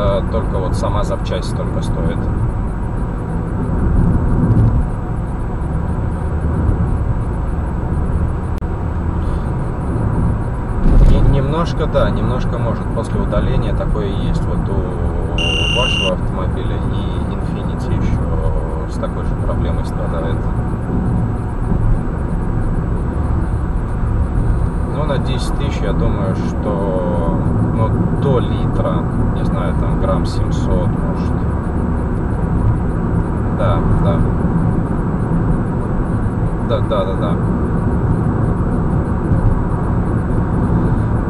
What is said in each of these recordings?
это только вот сама запчасть только стоит. Не- немножко, да, немножко может. После удаления такое есть вот у вашего автомобиля и Infiniti еще с такой же проблемой страдает. Ну, на 10 тысяч, я думаю, что ну, до литра, не знаю, там грамм 700, может. Да, да. Да, да, да, да.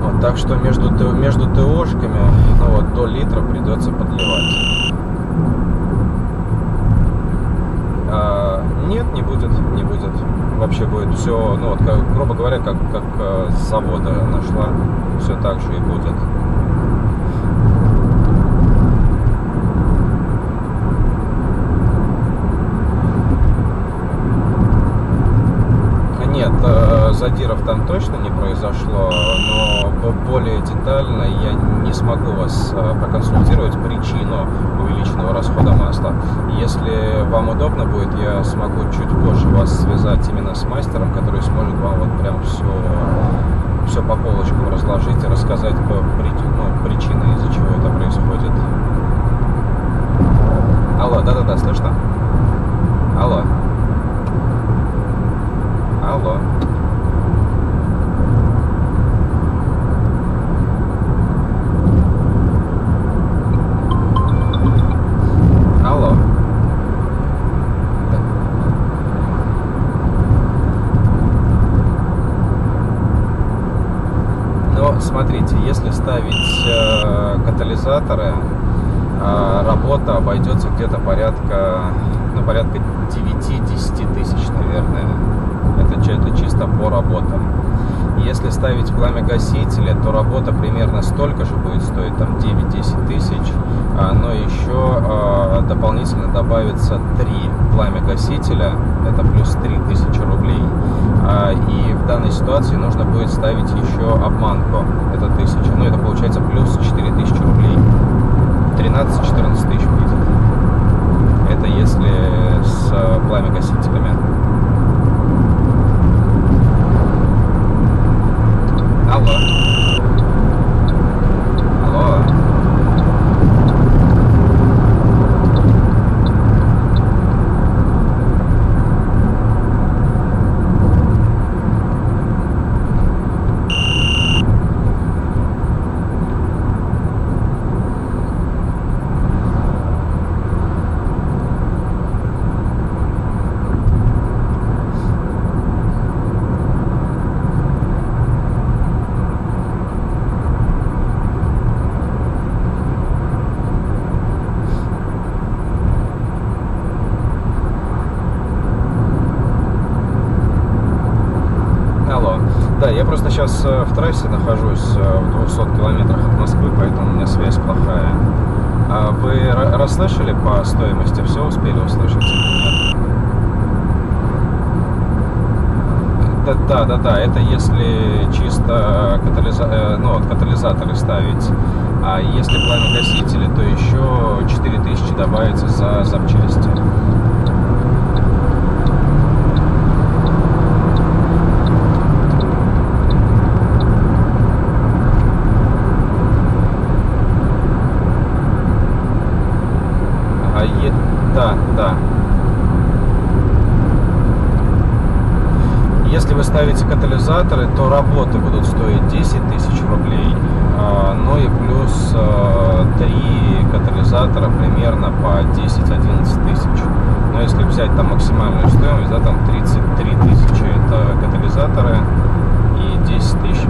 Вот, так что между, между ТОшками, ну вот, до литра придется подливать. А, нет, не будет, не будет. Вообще будет все, ну вот, как, грубо говоря, как, как э, с завода нашла, все так же и будет. Нет, э, задиров там точно не произошло, но более детально я не смогу вас э, проконсультировать причину увеличенного расхода масла. Если вам удобно будет, я смогу чуть позже вас связать именно с мастером, который сможет вам вот прям все, все по полочкам разложить и рассказать по ну, причины, из-за чего это происходит. Алло, да-да-да, слышно? Алло. Алло. Да. Но смотрите, если ставить катализаторы, э, работа обойдется где-то порядка, ну, порядка 9-10 тысяч, наверное. Это, это чисто по работам. Если ставить пламя-гасители, то работа примерно столько же будет стоить, там 9-10 тысяч, а, но еще а, дополнительно добавится 3 пламя-гасителя, это плюс 3 тысячи рублей. А, И в данной ситуации нужно будет ставить еще обманку, это 1000, ну это получается плюс 4 тысячи рублей. 13-14 тысяч будет. Это если с э, пламя-гасителями. Алло. Алло. Алло. Да, я просто трассе нахожусь э, в 200 километрах от Москвы, поэтому у меня связь плохая. А вы ра- расслышали по стоимости? Все успели услышать? Да, да, да, да, это если чисто катализа... э, ну, вот катализаторы ставить. А если пламя-гасители, то еще 4000 добавится за запчасти. А е- Да, да. Если вы ставите катализаторы, то работы будут стоить 10 тысяч рублей. А, ну и плюс а, три катализатора примерно по 10-11 тысяч. Но если взять там максимальную стоимость, да, там 33 тысячи это катализаторы и 10 тысяч.